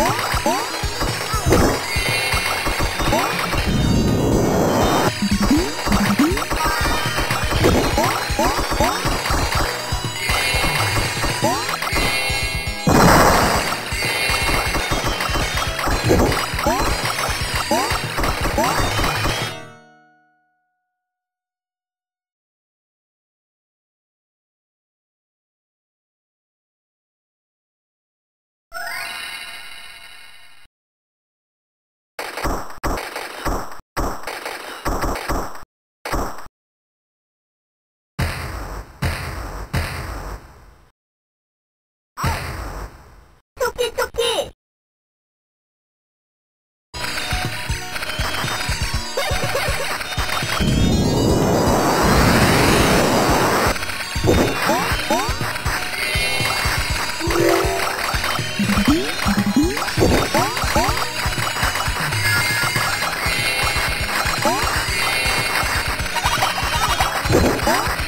Oh, oh.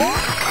Oh!